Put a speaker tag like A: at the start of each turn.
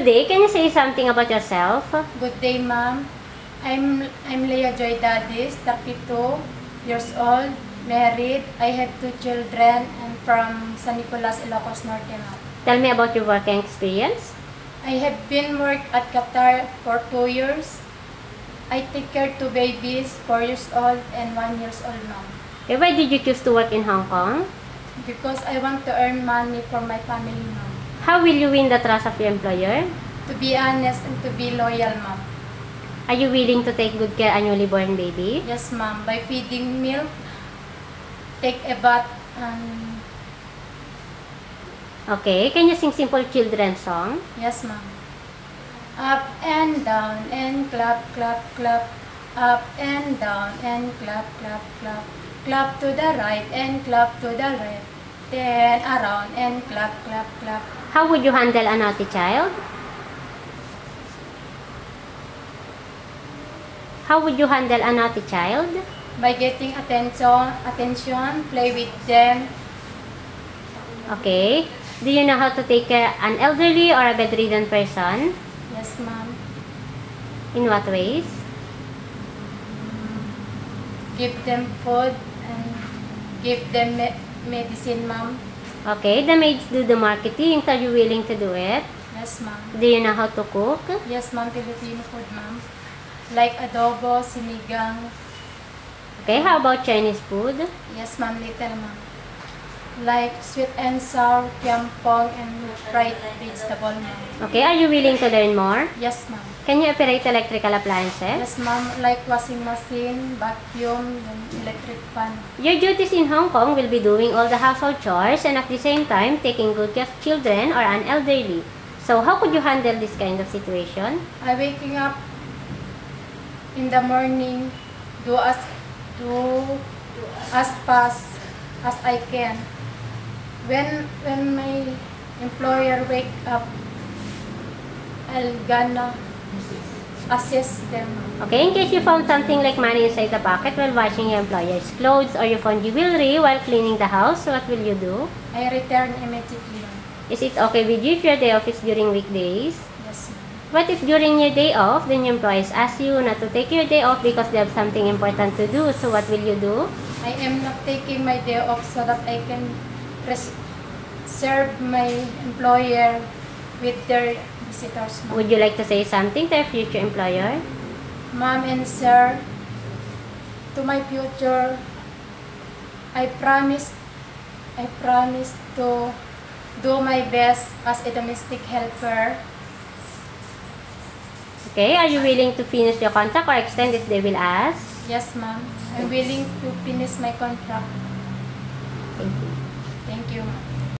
A: Good day. Can you say something about yourself?
B: Good day, ma'am. I'm I'm Leah Joy Dadis, 32 years old, married. I have two children and from San Nicolas, Ilocos Norte, ma'am.
A: Tell me about your working experience.
B: I have been work at Qatar for two years. I take care two babies, four years old and one years old, ma'am.
A: Okay, why did you choose to work in Hong Kong?
B: Because I want to earn money for my family, ma'am.
A: How will you win the trust of your employer?
B: To be honest and to be loyal, ma'am.
A: Are you willing to take good care on your newly-born baby?
B: Yes, ma'am. By feeding milk, take a bath, and
A: Okay, can you sing simple children's song?
B: Yes, ma'am. Up and down and clap, clap, clap. Up and down and clap, clap, clap. Clap to the right and clap to the left. Then around and clap, clap, clap.
A: How would you handle a naughty child? How would you handle a naughty child?
B: By getting attention, attention, play with them.
A: Okay. Do you know how to take care an elderly or a bedridden person?
B: Yes, ma'am.
A: In what ways?
B: Give them food and give them medicine, ma'am.
A: Okay, the maids do the marketing. Are you willing to do it?
B: Yes, ma'am.
A: Do you know how to cook?
B: Yes, ma'am. Filipino food, ma'am. Like adobo, sinigang.
A: Okay, how about Chinese food?
B: Yes, ma'am. Little, ma'am. Like sweet and sour, kiampong, and fried vegetable, ma'am.
A: Okay, are you willing to learn more?
B: Yes, ma'am.
A: Can you operate electrical appliances?
B: Yes, ma'am. Like washing machine, vacuum, and electric fan.
A: Your duties in Hong Kong will be doing all the household chores and at the same time taking good care of children or an elderly. So how could you handle this kind of situation?
B: I waking up in the morning, do as do as fast as I can. When when my employer wake up, I'll gonna assist them.
A: Okay, in case you found something like money inside the pocket while washing your employer's clothes or you found jewelry while cleaning the house, what will you do?
B: I return immediately.
A: Is it okay with you if your day off is during weekdays?
B: Yes.
A: What if during your day off, then your employees ask you not to take your day off because they have something important to do? So what will you do?
B: I am not taking my day off so that I can serve my employer with their visitors. ma'am.
A: Would you like to say something to your future employer?
B: Ma'am and sir, to my future, I promise, I promise to do my best as a domestic helper.
A: Okay, are you willing to finish your contract or extend if they will ask?
B: Yes, ma'am. I'm willing to finish my contract.
A: Thank you.
B: Thank you.